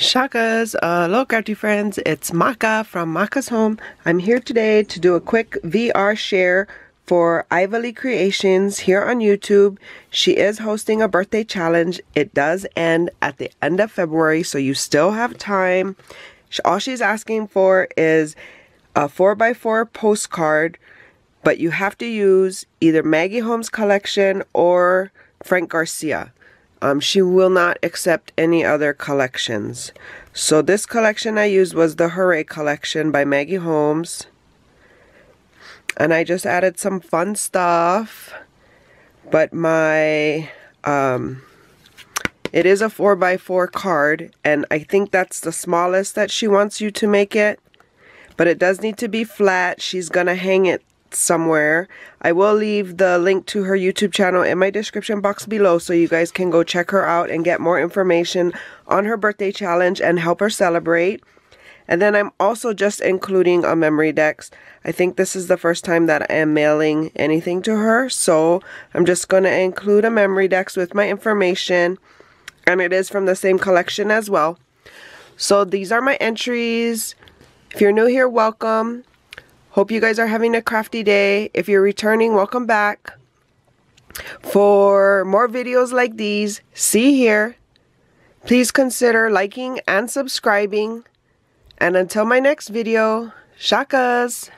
Shakas, uh, hello crafty friends, it's Maka from Makaz Home. I'm here today to do a quick VR share for Ively Creations here on YouTube. She is hosting a birthday challenge. It does end at the end of February, so you still have time. All she's asking for is a 4x4 postcard, but you have to use either Maggie Holmes collection or Frank Garcia. Um, she will not accept any other collections. So this collection I used was the Hooray collection by Maggie Holmes. And I just added some fun stuff. But my, um, it is a 4x4 card. And I think that's the smallest that she wants you to make it. But it does need to be flat. She's going to hang it somewhere. I will leave the link to her YouTube channel in my description box below so you guys can go check her out and get more information on her birthday challenge and help her celebrate. And then I'm also just including a Memorydex. I think this is the first time that I am mailing anything to her. So I'm just going to include a Memorydex with my information. And it is from the same collection as well. So these are my entries. If you're new here, welcome. Hope you guys are having a crafty day. If you're returning, welcome back. For more videos like these, see here. Please consider liking and subscribing. And until my next video, shakas!